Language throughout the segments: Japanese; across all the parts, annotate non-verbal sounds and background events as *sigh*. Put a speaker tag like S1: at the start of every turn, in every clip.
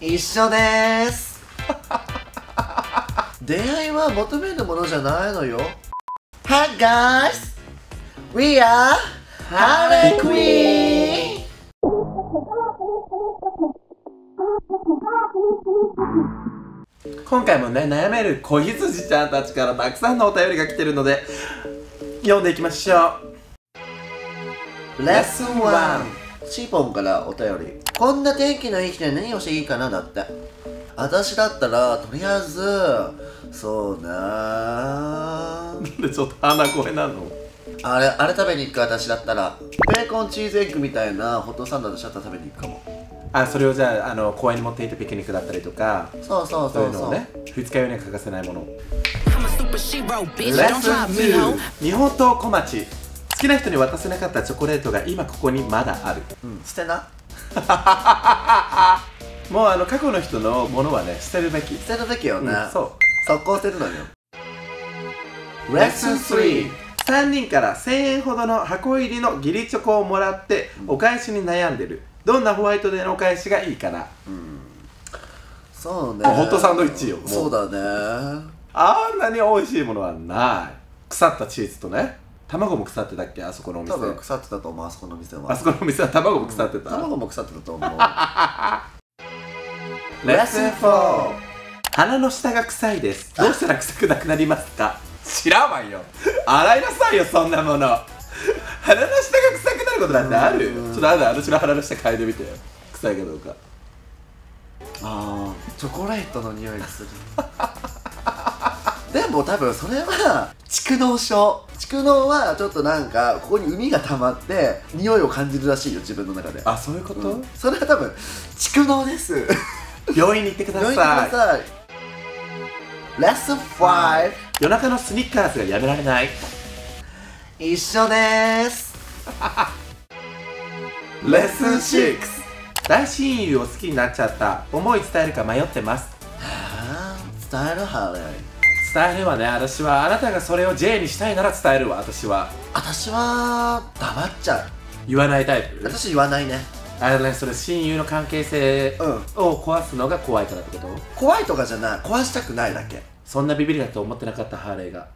S1: 一緒です出会いは求めるものじゃないのよ Hi guys! We are Harley Quinn!
S2: 今回もね悩める子羊ちゃんたちからたくさんのお便りが来てるので読んでいきましょう
S1: レッスン1シーポンからお便り。こんな天気のいい日で何をしていいかなだって。私だったらとりあえずそうね
S2: なんでちょっと鼻声なの？
S1: あれあれ食べに行くか私だったらベーコンチーズエッグみたいなホットサンドとシャッター食べに行くかも。
S2: あそれをじゃああの公園に持って行ってピクニックだったりとか
S1: そうそう
S2: そ
S1: そう。うそう
S2: いうのをね二日酔いには欠かせないもの.レッスン
S3: try me, ho.
S2: 2日本刀小町好きな人に渡せなかったチョコレートが今ここにまだある。
S1: うん。捨てな？*laughs*
S2: もうあの過去の人のものはね捨てるべき、
S1: 捨てるべきよね、
S2: うんそう。
S1: 速攻捨てるのよ。
S2: レッスン33人から1000円ほどの箱入りの義理チョコをもらってお返しに悩んでる。どんなホワイトデーのお返しがいいかな。
S1: そうね。
S2: もうホットサンドイッチよ
S1: そうだね。
S2: あんなに美味しいものはない。腐ったチーズとね卵も腐ってたっけあそこのお店。
S1: 多分腐ってたと思うあそこの店は。
S2: あそこのお店は卵も腐ってた、
S1: 卵も腐ってたと思う。
S2: レッスン4鼻の下が臭いです。どうしたら臭くなくなりますか？知らんわよ。洗いなさいよそんなもの。鼻の下が臭くなることなんてある？
S1: うん。
S2: ちょっとあんた私の鼻の下嗅いでみてよ。臭いかどうか。
S1: あーチョコレートの匂いがする *laughs* でも多分それは蓄膿症。蓄膿はちょっとなんかここに海が溜まって匂いを感じるらしいよ自分の中で。
S2: あそういうこと、
S1: うん。それは多分蓄膿です。*laughs*
S2: 病院に行ってくだ
S1: 病
S2: さい。
S1: 院行ってください。レッスン5
S2: 夜中のスニッカーズがやめられない。
S1: 一緒です。
S2: レッスン6大親友を好きになっちゃった。思い伝えるか迷ってます。
S1: あー伝えるハレー
S2: 伝えるわね私は。あなたがそれを J にしたいなら伝えるわ私は。
S1: 私は黙っちゃう。
S2: 言わないタイプ？
S1: 私言わないね。
S2: あれねそれ親友の関係性
S1: うん。
S2: を壊すのが怖いからってこと？
S1: 怖いとかじゃない。壊したくないだけ。
S2: そんなビビりだと思ってなかったハーレーが。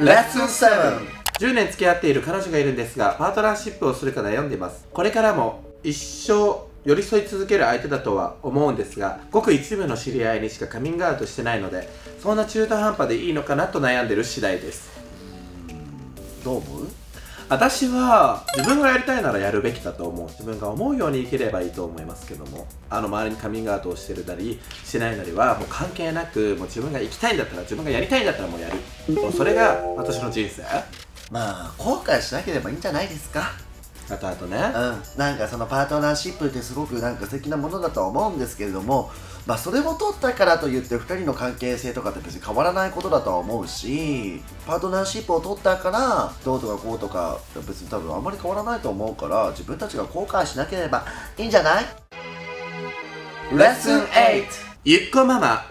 S1: レッスン7
S2: 10年付き合っている彼女がいるんですがパートナーシップをするか悩んでいます。これからも一生寄り添い続ける相手だとは思うんですがごく一部の知り合いにしかカミングアウトしてないのでそんな中途半端でいいのかなと悩んでる次第です。
S1: どう思う？
S2: 私は自分がやりたいならやるべきだと思う。自分が思うように生きればいいと思いますけどもあの周りにカミングアウトをしてるなりしないなりはもう関係なくもう自分が生きたいんだったら自分がやりたいんだったらもうやる。もうそれが私の人生。
S1: まあ後悔しなければいいんじゃないですか
S2: あとあとね。
S1: うん。なんかそのパートナーシップってすごくなんか素敵なものだとは思うんですけれどもまあそれを取ったからといって2人の関係性とかって別に変わらないことだとは思うしパートナーシップを取ったからどうとかこうとか別に多分あんまり変わらないと思うから自分たちが後悔しなければいいんじゃない？
S2: レッスン8ゆっこママ。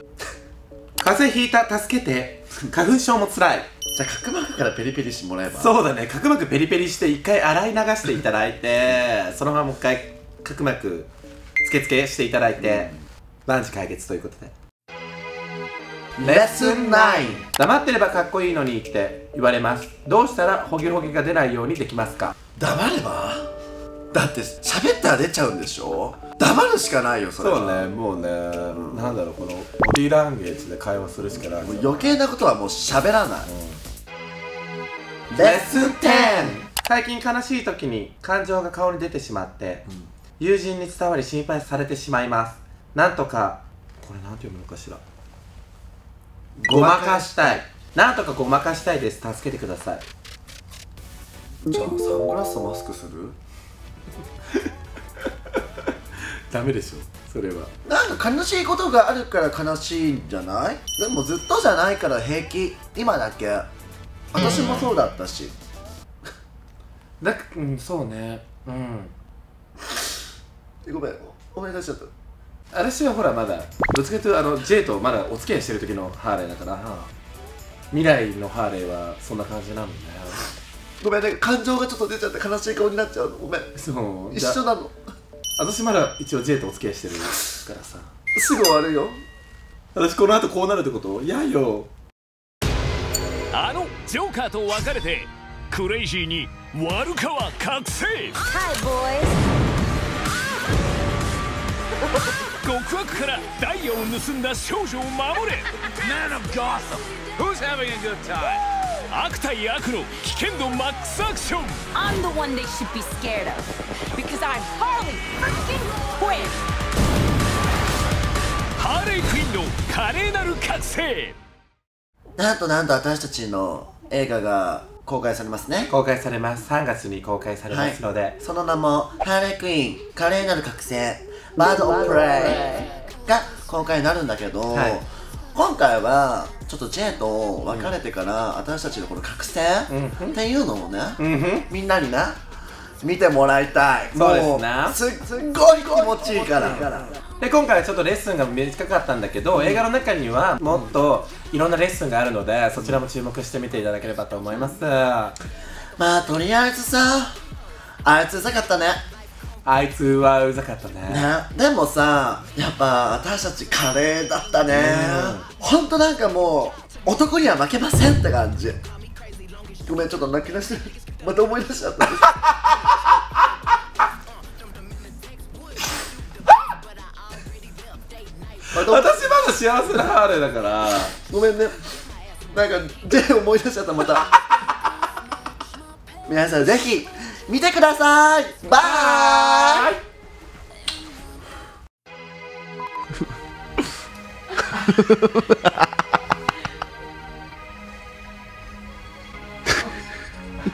S2: 風邪ひいた助けて。花粉症もつらい
S1: じゃあ角膜からペリペリしてもらえば？
S2: そうだね。角膜ペリペリして一回洗い流していただいてそのままもう一回角膜つけつけしていただいて万事解決ということで。
S1: レッスン9
S2: 黙ってればかっこいいのにって言われます。どうしたらホゲホゲが出ないようにできますか？
S1: 黙れば？だって喋ったら出ちゃうんでしょ？黙るしかないよそれは。
S2: もうね、なんだろうこのボディーランゲージで会話するしかない。
S1: 余計なことはもう喋らない、レッスン 10!
S2: 最近悲しい時に感情が顔に出てしまって、友人に伝わり心配されてしまいます。なんとかこれなんて読むのかしら。ごまかしたい。なんとかごまかしたいです。助けてください。
S1: じゃあサングラスとマスクする？*laughs*
S2: ダメでしょそれは。
S1: なんか悲しいことがあるから悲しいんじゃない？でもずっとじゃないから平気。今だけ私もそうだったし、
S2: だうんそうね。うん。
S1: ごめん。おめでとうしちゃった。
S2: 私はほらまだどっちかというとあの J とまだお付き合いしてる時のハーレーだから、未来のハーレーはそんな感じなんだよ。
S1: ごめん。ね感情がちょっと出ちゃって悲しい顔になっちゃうの。ごめん。
S2: そう。
S1: 一緒なの。
S2: 私まだ一応 J とお付き合いしてるからさ。
S1: すぐ終わるよ。
S2: 私この後こうなるってこと？嫌よ
S4: あのジョーカーと別れてクレイジーに悪川覚醒
S3: Hi, boys.
S4: 極悪からダイヤを盗んだ少女を守れ Man of Gotham Who's having a good time? 悪対悪の危険度マックスアクション
S3: I'm the one they should be scared of. Because I'm Harley freaking Quinn.
S4: ハーレークイーンの華麗なる覚醒
S1: なんとなんと私たちの映画が公開されますね。
S2: 公開されます。3月に公開されますので、
S1: その名もハーレークイーン華麗なる覚醒バード・オブ・プレイが公開になるんだけど、
S2: はい。
S1: 今回はちょっと J と別れてから、私たちのこの覚醒っていうのをね、みんなにな見てもらいたい。
S2: そうですな。
S1: すっごい気持ちいいから。
S2: で今回はちょっとレッスンが短かったんだけど、映画の中にはもっといろんなレッスンがあるのでそちらも注目してみていただければと思います、
S1: まあとりあえずさあいつうざかったね。
S2: あいつはうざかったね。
S1: ね、でもさやっぱ私たちカレーだったね、ほん。となんかもう男には負けませんって感じ。ごめんちょっと泣き出してるまた思い出しちゃったまた *laughs*
S2: 私まだ幸せなハーレーだから。
S1: ごめんね。なんか J 思い出しちゃったまた。*laughs* 皆さんぜひ見てください。バイ *laughs*